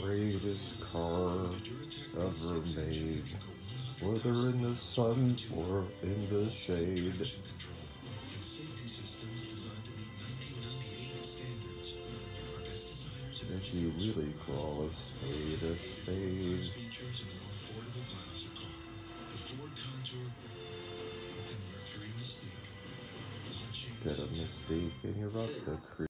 Greatest car ever made, whether in the sun or in the shade. If you really call a spade a spade. Get a mistake and you're up the creek.